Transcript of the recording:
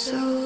So